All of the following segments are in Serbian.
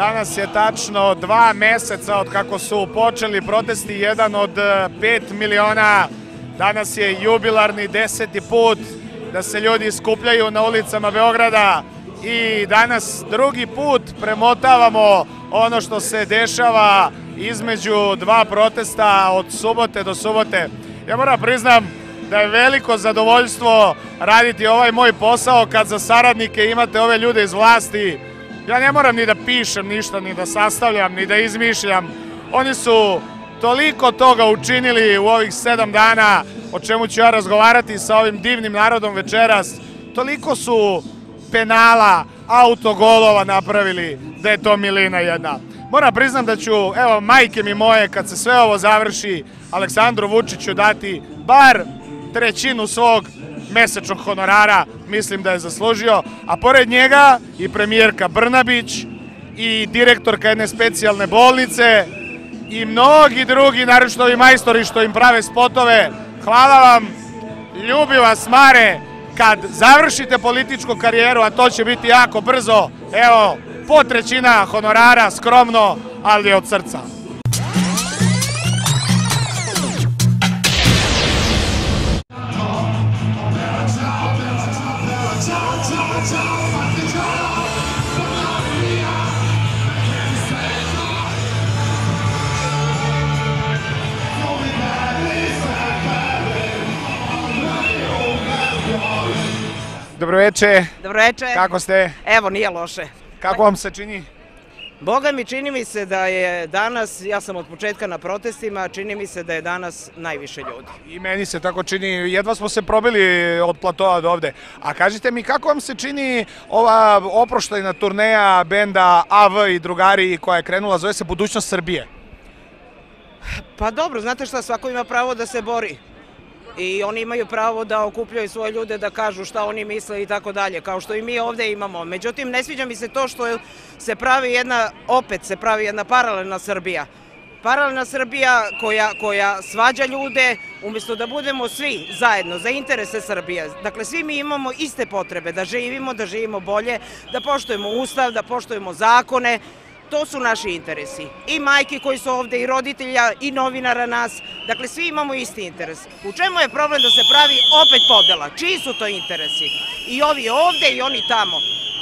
Danas je tačno dva meseca od kako su počeli protesti, jedan od 5 miliona. Danas je jubilarni deseti put da se ljudi skupljaju na ulicama Beograda i danas drugi put premotavamo ono što se dešava između dva protesta od subote do subote. Ja moram priznam da je veliko zadovoljstvo raditi ovaj moj posao kad za saradnike imate ove ljude iz vlasti. Ja ne moram ni da pišem ništa, ni da sastavljam, ni da izmišljam. Oni su toliko toga učinili u ovih sedam dana, o čemu ću ja razgovarati sa ovim divnim narodom večeras. Toliko su penala, autogolova napravili da je to milina jedna. Moram priznam da ću, evo, majke mi moje, kad se sve ovo završi, Aleksandru Vučiću dati bar trećinu svog mesečnog honorara, mislim da je zaslužio, a pored njega i premijerka Brnabić i direktorka jedne specijalne bolnice i mnogi drugi, naročito majstori što im prave spotove. Hvala vam, ljubi vas Mare, kad završite političku karijeru, a to će biti jako brzo, evo, po trećina honorara, skromno, ali od srca. Dobroveče, Dobroveče. kako ste? Evo, nije loše. Kako vam se čini? Boga mi čini mi se da je danas, ja sam od početka na protestima, čini mi se da je danas najviše ljudi. I meni se tako čini, jedva smo se probili od platoa do ovde. A kažite mi, kako vam se čini ova oproštajna turneja benda AV i drugari koja je krenula, zove se Budućnost Srbije? Pa dobro, znate šta, svako ima pravo da se bori. I oni imaju pravo da okupljaju svoje ljude, da kažu šta oni misle i tako dalje, kao što i mi ovde imamo. Međutim, ne sviđa mi se to što se pravi jedna, opet se pravi jedna paralelna Srbija. Paralelna Srbija koja, koja svađa ljude, umjesto da budemo svi zajedno za interese Srbije. Dakle, svi mi imamo iste potrebe, da živimo, da živimo bolje, da poštujemo ustav, da poštujemo zakone, To su naši interesi. I majke koji su ovde, i roditelja, i novinara nas. Dakle, svi imamo isti interes. U čemu je problem da se pravi opet podela? Čiji su to interesi? I ovi ovde i oni tamo.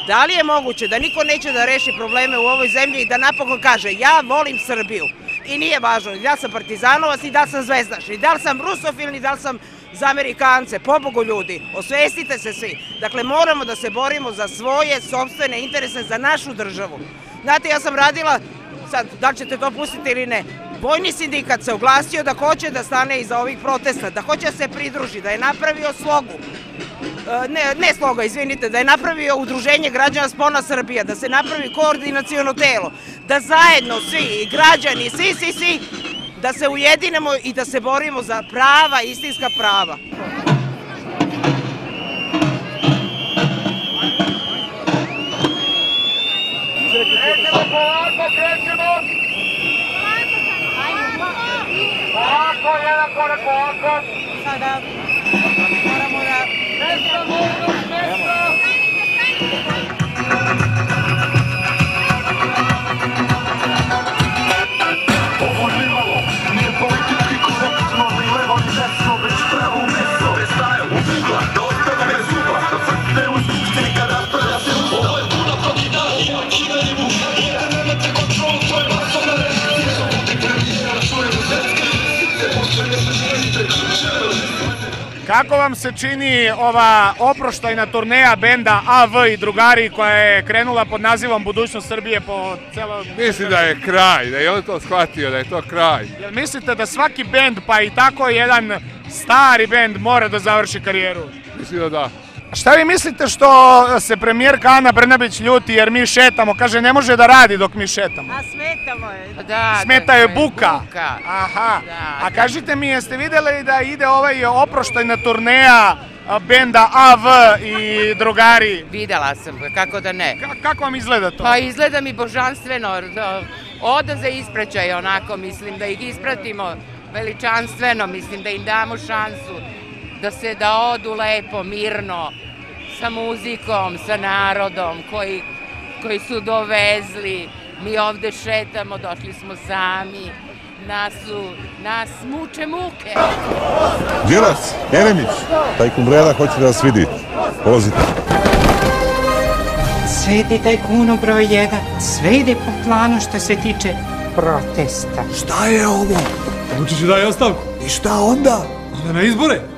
Da li je moguće da niko neće da reši probleme u ovoj zemlji i da napokon kaže ja volim Srbiju i nije važno da sam partizanovac, ni da sam zvezdaš, ni da li sam rusofil, ni da li sam za Amerikance, pobogu ljudi, osvestite se svi. Dakle, moramo da se borimo za svoje sobstvene interese, za našu državu. Znate, ja sam radila, sad, da li ćete to pustiti ili ne, Vojni sindikat se oglasio da hoće da stane iza ovih protesta, da hoće da se pridruži, da je napravio slogu. E, Ne, ne sloga, izvinite, da je napravio udruženje građana Spona Srbija, da se napravi koordinacijono telo, da zajedno svi, građani, svi, svi, svi, da se ujedinemo i da se borimo za prava, istinska prava. Sadam. Kako vam se čini ova oproštajna turneja benda AV i drugari koja je krenula pod nazivom Budućnost Srbije po celom... Mislim da je kraj, da je on to shvatio, da je to kraj. Jel mislite da svaki bend, pa i tako jedan stari bend, mora da završi karijeru? Mislim da da. Šta vi mislite što se premijerka Ana Brnabić ljuti jer mi šetamo? Kaže ne može da radi dok mi šetamo. A smetamo je. Da, Smeta je buka. buka. Aha. Da, A kažite mi, jeste videli da ide ovaj oproštajna turneja benda AV i drugari? Videla sam, kako da ne. Ka- kako vam izgleda to? Pa izgleda mi božanstveno, da, oda za ispraćaj onako, mislim da ih ispratimo veličanstveno, mislim da im damo šansu da se da odu lepo, mirno, sa muzikom, sa narodom koji, koji su dovezli Mi ovde šetamo, došli smo sami, nas su, nas muče muke. Đilas, Jeremić, taj kumbreda hoće da vas vidi. Polazite. Sve ide tajkunu broj 1. Sve ide po planu što se tiče protesta. Šta je ovo? Vučić daje ostavku. I šta onda? Onda na izbore.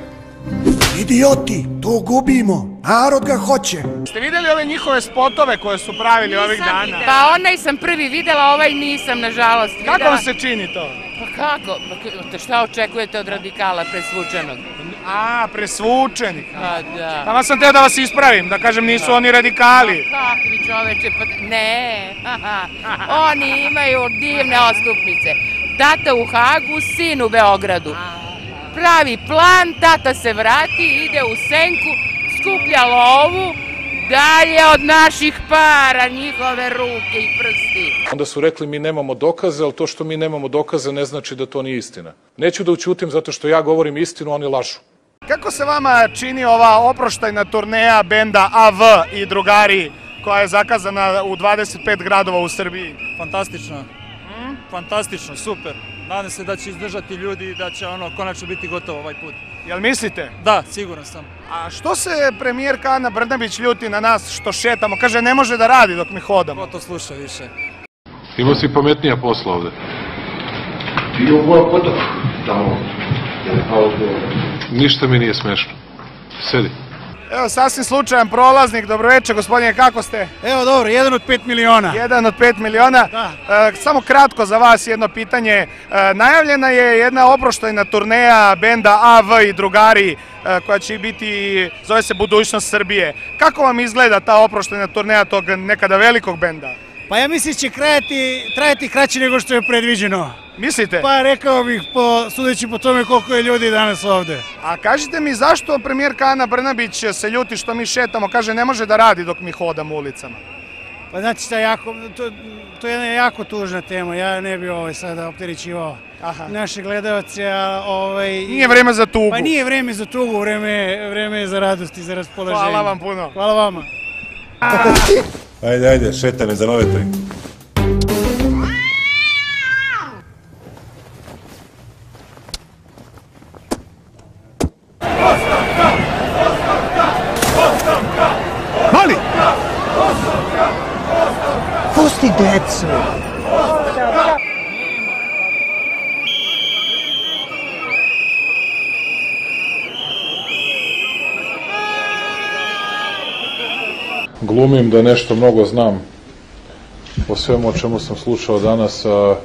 Idioti, to gubimo. Narod ga hoće. Ste vidjeli ove njihove spotove koje su pravili ovih dana? Pa onaj sam prvi videla, ovaj nisam, nažalost. Kako videla. vam se čini to? Pa kako? Pa k- šta očekujete od radikala presvučenog? A, presvučeni. Pa da. Tamo sam teo da vas ispravim, da kažem nisu oni radikali. Kakvi čoveče, pa ne. Oni imaju divne ostupnice. Tata u Hagu, sin u Beogradu. Pravi plan, tata se vrati, ide u senku, skuplja lovu, dalje od naših para, njihove ruke i prsti. Onda su rekli mi nemamo dokaze, ali to što mi nemamo dokaze ne znači da to nije istina. Neću da učutim zato što ja govorim istinu, oni lažu. Kako se vama čini ova oproštajna turneja benda AV i drugari koja je zakazana u 25 gradova u Srbiji? Fantastično. Fantastično, super. Nadam se da će izdržati ljudi i da će ono konačno biti gotovo ovaj put. Jel mislite? Da, siguran sam. A što se premijerka Ana Brnabić ljuti na nas što šetamo? Kaže ne može da radi dok mi hodamo. Ko to sluša više? Imao si pametnija posla ovde. Bio moj potok tamo. Ništa mi nije smešno. Sedi. Evo sasvim slučajan prolaznik, dobroveče gospodine, kako ste? Evo dobro, jedan od pet miliona. Jedan od pet miliona. Da. E, samo kratko za vas jedno pitanje. E, najavljena je jedna oproštajna turneja benda AV i drugari e, koja će biti, zove se Budućnost Srbije. Kako vam izgleda ta oproštajna turneja tog nekada velikog benda? Pa ja mislim će krajati, trajati kraće nego što je predviđeno. Mislite? Pa rekao bih, po, sudeći po tome koliko je ljudi danas ovde. A kažite mi zašto premijerka Ana Brnabić se ljuti što mi šetamo? Kaže ne može da radi dok mi hodamo ulicama. Pa znate šta, jako, to, to je jedna jako tužna tema, ja ne bih ovaj sada opterećivao naše gledalce, ovaj... Nije vreme za tugu. Pa nije vreme za tugu, vreme, vreme je za radost i za raspoloženje. Hvala vam puno. Hvala vama. Ajde, ajde, šetane za nove tri. Glumim da nešto mnogo znam o svemu o čemu sam slušao danas, a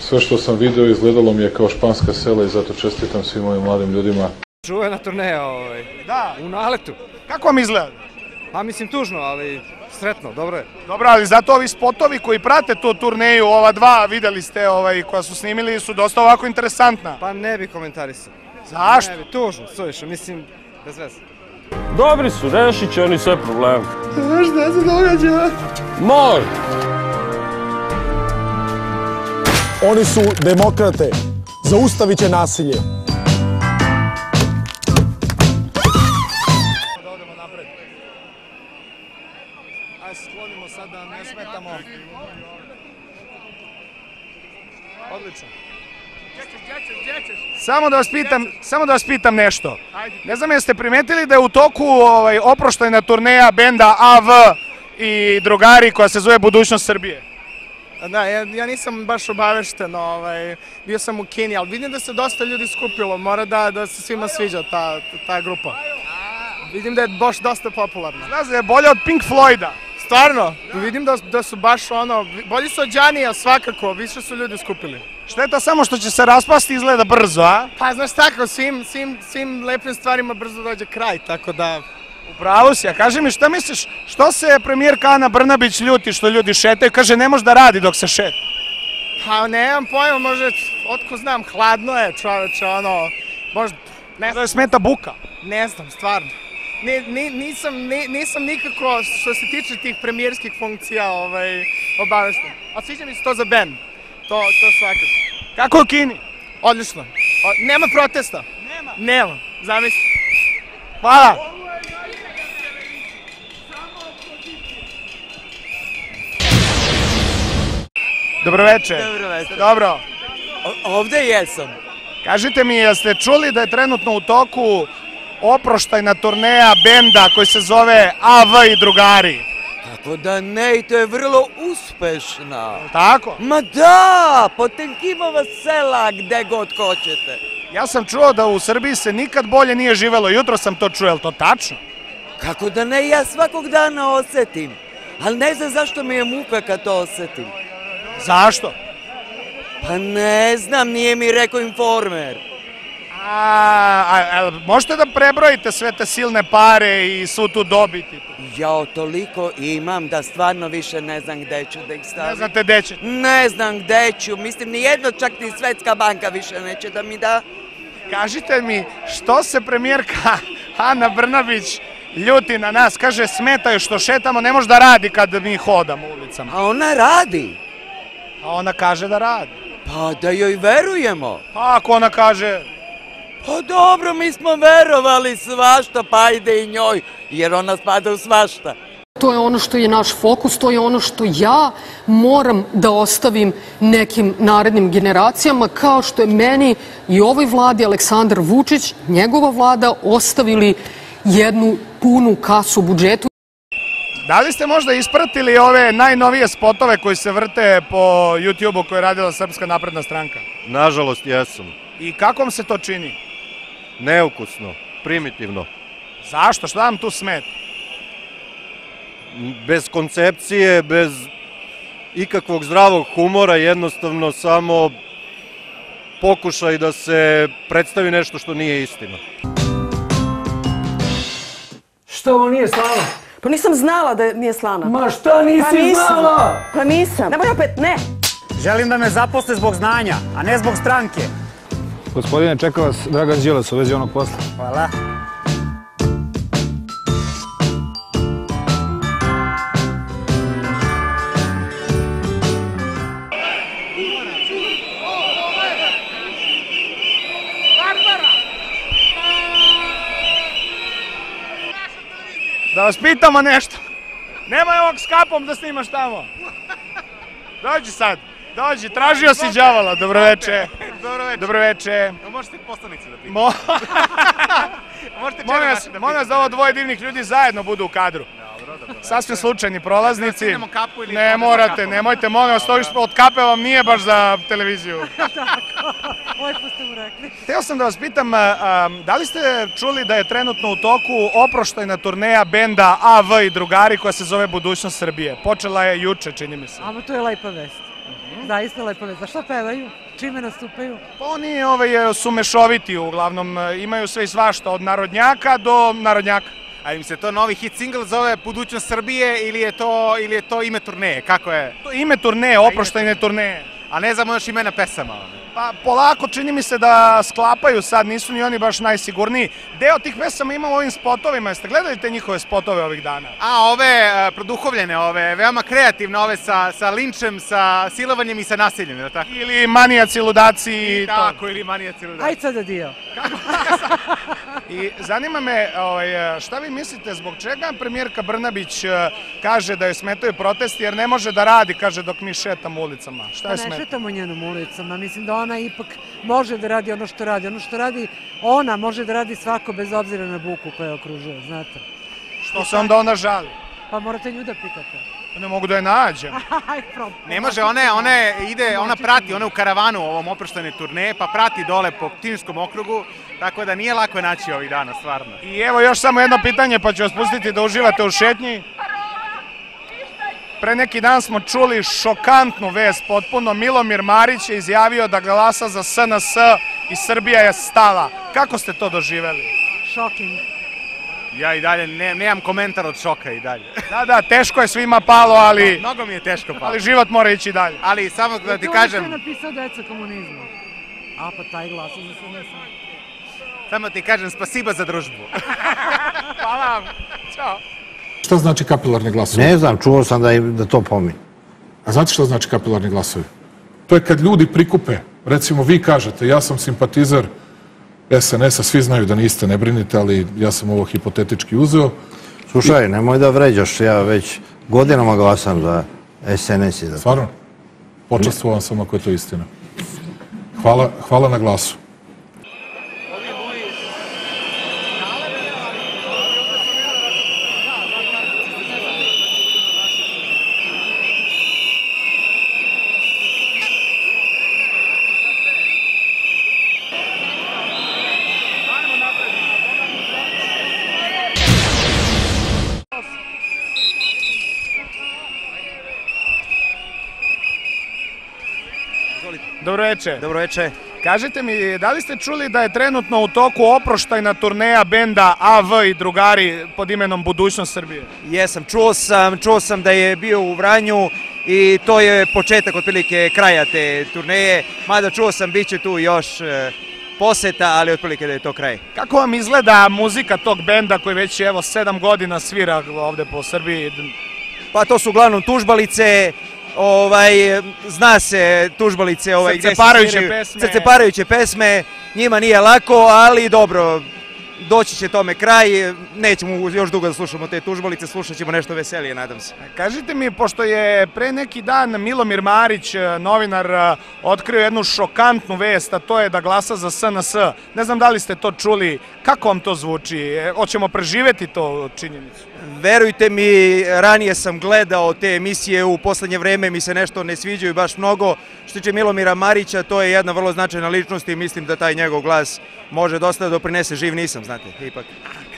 sve što sam video izgledalo mi je kao španska sela i zato čestitam svim ovim mladim ljudima. Čuvena turneja ovaj, Da. u naletu. Kako vam izgleda? Pa mislim tužno, ali sretno, dobro je. Dobro, ali zato ovi spotovi koji prate tu turneju, ova dva, videli ste ovaj, koja su snimili, su dosta ovako interesantna. Pa ne bi komentarisao. Zašto? Ne bi, tužno, suviše, mislim, bez veze. Dobri su, rešit će oni sve probleme. Znaš šta se događa? Moj! Oni su demokrate. Zaustavit će nasilje. Da odemo napred. Ajde, sklonimo sad da ne smetamo. Odlično. Samo da vas pitam, samo da vas pitam nešto. Ne znam jeste primetili da je u toku ovaj oproštajna turneja benda AV i drugari koja se zove Budućnost Srbije. Da, ja, ja nisam baš obavešten, ovaj, bio sam u Kini, ali vidim da se dosta ljudi skupilo, mora da, da se svima sviđa ta, ta grupa. Vidim da je baš dosta popularna. Znaš da je bolje od Pink Floyda. Stvarno, vidim da, da su baš ono, bolji su od Đanija svakako, više su ljudi skupili. Šteta samo što će se raspasti izgleda brzo, a? Pa znaš tako, svim, svim, svim lepim stvarima brzo dođe kraj, tako da... Pravo si, a kaži mi šta misliš, što se premijerka Ana Brnabić ljuti što ljudi šetaju, kaže ne može da radi dok se šeta. Pa nemam pojma, može, otko znam, hladno je čoveče, ono, možda, ne Da je smeta buka. Ne znam, stvarno. Ni, ni, nisam, ni, nisam nikako, što se tiče tih premijerskih funkcija, ovaj, obavešten. A sviđa mi se to za band. To, to svakako. Kako je u Kini? Odlično. O, nema protesta. Nema? Nema, zamisli. Hvala. Dobroveče. Dobroveče. Dobro. Ovde jesam. Kažite mi, jeste čuli da je trenutno u toku oproštajna turneja benda koji se zove AV i drugari? Kako da ne, i to je vrlo uspešna. Tako? Ma da, Potenkimova sela, gde god hoćete. Ja sam čuo da u Srbiji se nikad bolje nije živelo. Jutro sam to čuo, je li to tačno? Kako da ne, ja svakog dana osetim. Ali ne znam zašto mi je muka kad to osetim. Zašto? Pa ne znam, nije mi rekao informer. A, a, a možete da prebrojite sve te silne pare i svu tu dobiti? Ja toliko imam da stvarno više ne znam gde ću da ih stavim. Ne znate gde ćete? Ne znam gde ću, mislim ni jedno čak ni Svetska banka više neće da mi da. Kažite mi, što se premijerka Ana Brnabić ljuti na nas? Kaže, smetaju što šetamo, ne može da radi kad mi hodamo ulicama. A ona radi. A ona kaže da radi. Pa da joj verujemo. Pa ako ona kaže... Pa dobro, mi smo verovali svašta, pa ide i njoj, jer ona spada u svašta. To je ono što je naš fokus, to je ono što ja moram da ostavim nekim narednim generacijama, kao što je meni i ovoj vladi Aleksandar Vučić, njegova vlada, ostavili jednu punu kasu u budžetu. Da li ste možda ispratili ove najnovije spotove koji se vrte po YouTube-u koje je radila Srpska napredna stranka? Nažalost, jesam. I kako vam se to čini? Neukusno, primitivno. Zašto? Šta vam tu smeta? Bez koncepcije, bez ikakvog zdravog humora, jednostavno samo pokušaj da se predstavi nešto što nije istina. Što ovo nije slano? Pa nisam znala da nije slana. Ma šta nisi pa nisam. znala? Pa nisam. Nemoj opet, ne. Želim da me zaposle zbog znanja, a ne zbog stranke. Gospodine, čeka vas Dragan Đilas u vezi onog posla. Hvala. Da vas pitamo nešto. Nemoj ovog s kapom da snimaš tamo. Dođi sad. Dođi, tražio si đavola. Dobroveče. Dobroveče. Dobroveče. Možete poslanici da pitate. Mo... Možete vas, naše da molim vas da ovo dvoje divnih ljudi zajedno budu u kadru. Sasvim slučajni prolaznici. skinemo kapu ili Ne morate, kapom? nemojte, molim vas, od kape vam nije baš za televiziju. Lepo ste mu rekli. Hteo sam da vas pitam, a, a, da li ste čuli da je trenutno u toku oproštajna turneja benda AV i drugari koja se zove Budućnost Srbije? Počela je juče, čini mi se. Ama to je lepa vest. Zaista lepa vest. A šta pevaju? Čime nastupaju? Pa oni ovaj, su mešoviti, uglavnom e, imaju sve i svašta, od narodnjaka do narodnjaka. A im se to novi hit single zove Budućnost Srbije ili je to, ili je to ime turneje? Kako je? To je ime turneje, oproštajne turneje. A ne znamo još imena pesama. Pa polako čini mi se da sklapaju sad, nisu ni oni baš najsigurniji. Deo tih pesama ima u ovim spotovima, jeste gledali te njihove spotove ovih dana? A ove e, produhovljene, ove veoma kreativne, ove sa, sa linčem, sa silovanjem i sa nasiljem, je li tako? Ili manijaci, ludaci i to. Tako, ili manijaci ludaci. Ajde sada dio. I zanima me, ovaj, šta vi mislite, zbog čega premijerka Brnabić kaže da joj smetaju protesti, jer ne može da radi, kaže, dok mi šetamo ulicama. Šta Pa je ne smeta? šetamo njenom ulicama. Mislim da ona ipak može da radi ono što radi. Ono što radi ona može da radi svako bez obzira na buku koja je okružuje, znate. Što se onda ona žali? Pa morate nju da pitate. Ne mogu da je nađem. Ne može, ona, je- ona je, ide, ona prati, ona je u karavanu u ovom oproštene turneje, pa prati dole po Timskom okrugu, tako da nije lako je naći ovih dana, stvarno. I evo još samo jedno pitanje, pa ću vas pustiti da uživate u šetnji. Pre neki dan smo čuli šokantnu vest, potpuno Milomir Marić je izjavio da glasa za SNS i Srbija je stala. Kako ste to doživeli? Šoking. Ja i dalje ne, nemam komentar od šoka i dalje. Da, da, teško je svima palo, ali, Mnogo mi je teško palo. ali život mora ići dalje. Ali samo da I ti kažem, je napisao deca komunizma. A pa taj glas za SNS. samo ti kažem spasiba za družbu. Hvala vam. Ćao. Šta znači kapilarni glasovi? Ne znam, čuo sam da, im- da to pominje. A znate šta znači kapilarni glasovi? To je kad ljudi prikupe, recimo vi kažete, ja sam simpatizer SNS-a, svi znaju da niste, ne brinite, ali ja sam ovo hipotetički uzeo. Slušaj, nemoj da vređaš, ja već godinama glasam za SNS i da... Stvarno? Počastvovan sam ako je to istina. Hvala, hvala na glasu. Večer. Dobro večer. Kažite mi, da li ste čuli da je trenutno u toku oproštajna turneja benda AV i drugari pod imenom Budućnost Srbije? Jesam, čuo sam, čuo sam da je bio u Vranju i to je početak otprilike kraja te turneje, mada čuo sam bit će tu još e, poseta, ali otprilike da je to kraj. Kako vam izgleda muzika tog benda koji već evo sedam godina svira ovde po Srbiji? Pa to su uglavnom tužbalice, ovaj, zna se tužbalice ovaj, gde se sviraju, pesme. srceparajuće pesme, njima nije lako, ali dobro, doći će tome kraj, nećemo još dugo da slušamo te tužbalice, slušat ćemo nešto veselije, nadam se. Kažite mi, pošto je pre neki dan Milomir Marić, e, novinar, e, otkrio jednu šokantnu vest, a to je da glasa za SNS. Ne znam da li ste to čuli, kako vam to zvuči? E, Hoćemo preživeti to činjenicu? Verujte mi, ranije sam gledao te emisije, u poslednje vreme mi se nešto ne sviđaju baš mnogo. Što tiče Milomira Marića, to je jedna vrlo značajna ličnost i mislim da taj njegov glas može dosta da doprinese, živ nisam, znate, ipak.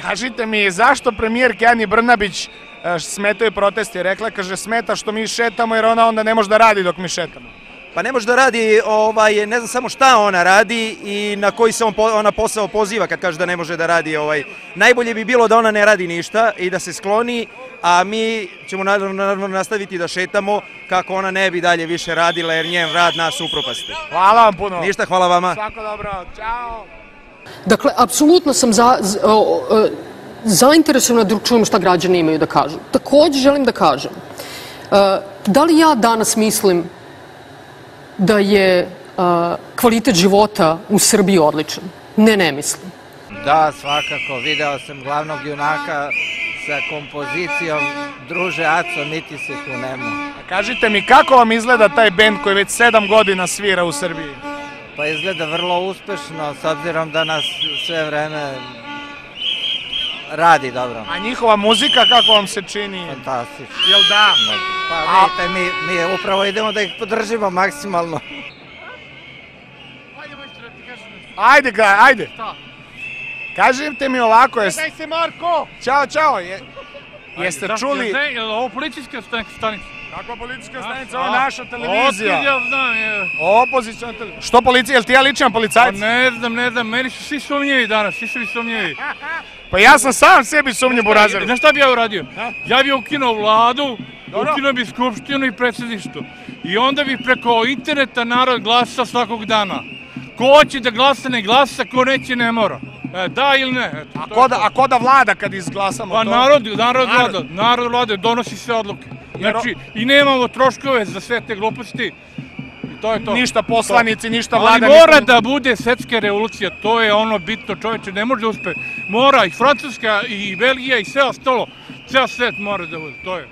Kažite mi, zašto premijer Kjani Brnabić e, smetaju protesti? Rekla, kaže, smeta što mi šetamo jer ona onda ne može da radi dok mi šetamo. Pa ne može da radi, ovaj, ne znam samo šta ona radi i na koji se on, po- ona posao poziva kad kaže da ne može da radi. Ovaj. Najbolje bi bilo da ona ne radi ništa i da se skloni, a mi ćemo naravno, naravno nastaviti da šetamo kako ona ne bi dalje više radila jer njen rad nas upropasti. Hvala vam puno. Ništa, hvala vama. Svako dobro, čao. Dakle, apsolutno sam za, z- o, o, zainteresovana da čujem šta građani imaju da kažu. Takođe želim da kažem, e, da li ja danas mislim da je kvalitet života u Srbiji odličan? Ne, ne mislim. Da, svakako. Video sam glavnog junaka sa kompozicijom Druže Aco, niti se kunemo. Kažite mi, kako vam izgleda taj bend koji već sedam godina svira u Srbiji? Pa izgleda vrlo uspešno, s obzirom da nas sve vreme radi dobro. A njihova muzika kako vam se čini? Fantastično. Jel da? Pa vidite, mi, mi upravo idemo da ih podržimo maksimalno. Ajde, ga, ajde. Kažite mi ovako, jes... Daj se Marko! Ćao, čao. Je... Jeste Ajde, čuli... zašto Ne, je li ovo policijska stan- stanica? Kakva policijska stanica? Ovo je naša televizija. otkud ja znam, je. Opoziciona televizija. Što policija? Jel ti ja ličan policajac? Pa ne znam, ne znam, meni su svi sumnjivi danas, svi su mi sumnjivi. Pa ja sam sam sebi sumnjiv u razredu. Znaš šta bi ja uradio? Ja bi ukinuo vladu, Dobro. ukinuo bi skupštinu i predsjedništvo. I onda bi preko interneta narod glasa svakog dana. Ko hoće da glasa, ne glasa, ko neće, ne mora. E, da ili ne? Eto, A ko da, a ko da vlada kad izglasamo Pa to? narod, narod, Narod. vlada, narod vlada, donosi sve odluke. Znači, i nemamo troškove za sve te gluposti. To je to. Ništa poslanici, To. ništa Ali vlada, mora ništa- da bude svetska revolucija, to je ono bitno, čoveče, ne može da uspe. Mora i Francuska i Belgija i sve ostalo, ceo svet mora da bude, to je.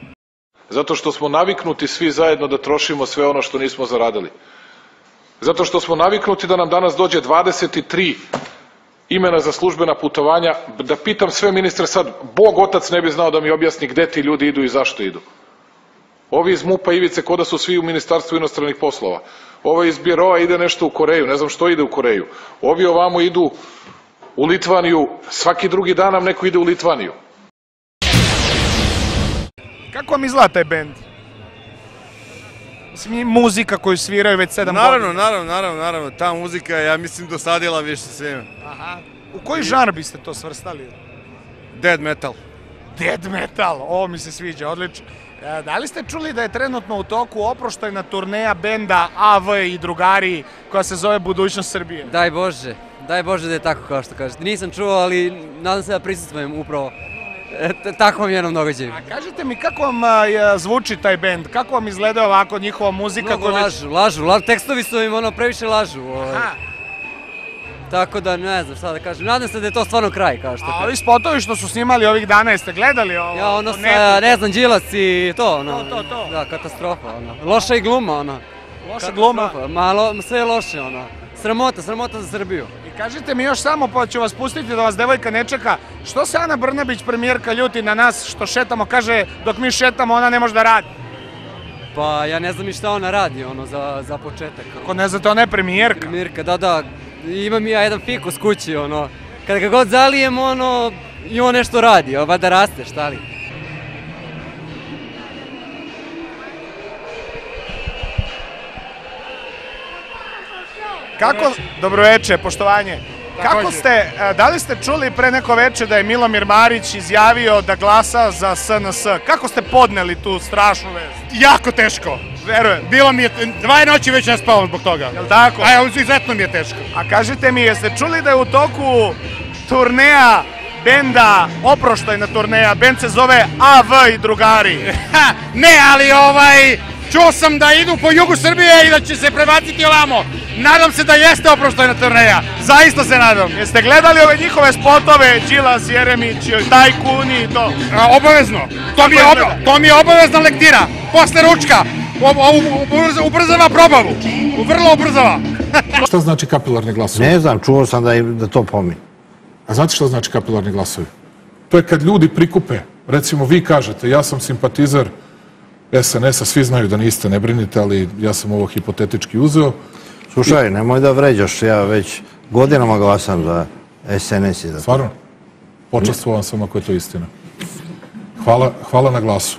Zato što smo naviknuti svi zajedno da trošimo sve ono što nismo zaradili. Zato što smo naviknuti da nam danas dođe 23 imena za službena putovanja, da pitam sve ministre sad, Bog otac ne bi znao da mi objasni gde ti ljudi idu i zašto idu. Ovi iz MUPA Ivice koda su svi u Ministarstvu inostranih poslova. Ovo iz Biroa ide nešto u Koreju, ne znam što ide u Koreju. Ovi ovamo idu u Litvaniju, svaki drugi dan nam neko ide u Litvaniju. Kako vam izgleda taj bend? Mislim, i muzika koju sviraju već sedam Naravno, godina. naravno, naravno, naravno. Ta muzika ja mislim, dosadila više svima. Aha. U koji žanr biste to svrstali? Dead metal. Dead metal, ovo mi se sviđa, odlično. E, Da li ste čuli da je trenutno u toku oproštajna turneja benda AV i drugari koja se zove Budućnost Srbije? Daj Bože, daj Bože da je tako kao što kažete. Nisam čuo, ali nadam se da prisustvujem upravo e, takvom jednom događaju. Kažite mi kako vam a, zvuči taj bend? Kako vam izgleda ovako njihova muzika? Mnogo već- lažu, lažu, la, tekstovi su im ono previše lažu. Ovaj. Aha. Tako da ne znam šta da kažem. Nadam se da je to stvarno kraj, kao što A ovi spotovi što su snimali ovih dana, jeste gledali ovo? Ja, ono sa, ne znam, Đilas i to, ono. To, to, to. Da, katastrofa, ono. Loša i gluma, ono. Loša gluma. Malo, sve je loše, ono. Sramota, sramota za Srbiju. I kažite mi još samo, pa ću vas pustiti da vas devojka ne čeka, što se Ana Brnabić, premijerka, ljuti na nas što šetamo, kaže dok mi šetamo ona ne može da radi. Pa ja ne znam ni šta ona radi, ono, za, za početak. Ako ne znate, ona je premijerka. Premijerka, da, da. Imam ja jedan fikus kući, ono. Kada ga god zalijem, ono, i on nešto radi, ova da raste, šta li. Kako, dobroveče, poštovanje. Kako ste, e, da li ste čuli pre neko veče da je Milomir Marić izjavio da glasa za SNS? Kako ste podneli tu strašnu vest? Jako teško. Verujem. Bilo mi je, dva noći već ne spavam zbog toga. Jel tako? A evo, izuzetno mi je teško. A kažite mi, jeste čuli da je u toku turneja benda, oproštajna turneja, bend se zove AV i drugari. Ha, ne, ali ovaj, čuo sam da idu po jugu Srbije i da će se prebaciti ovamo. Nadam se da jeste oproštajna turneja. Zaista se nadam. Jeste gledali ove njihove spotove, Đilas, Jeremić, tajkuni i to? A, obavezno. To mi, je oba- to mi je obavezna lektira. Posle ručka. Ubrzava probavu. Vrlo ubrzava. Šta znači kapilarni glasovi? Ne znam, čuo sam da, im- da to pominje. A znate šta znači kapilarni glasovi? To je kad ljudi prikupe, recimo vi kažete, ja sam simpatizer SNS-a, svi znaju da niste, ne brinite, ali ja sam ovo hipotetički uzeo. Slušaj, nemoj da vređaš, ja već godinama glasam za SNS i za to. Stvarno? Počastvovan sam ako je to istina. Hvala, hvala na glasu.